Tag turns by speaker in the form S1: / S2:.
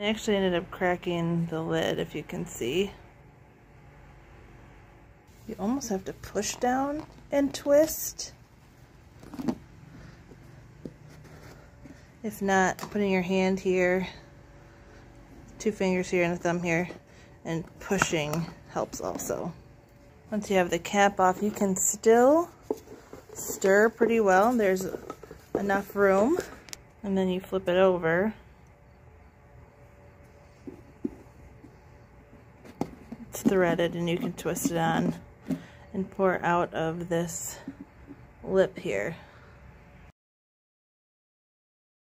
S1: I actually ended up cracking the lid, if you can see. You almost have to push down and twist. If not, putting your hand here, two fingers here and a thumb here, and pushing helps also. Once you have the cap off, you can still stir pretty well. There's enough room. And then you flip it over. It's threaded and you can twist it on and pour out of this lip here.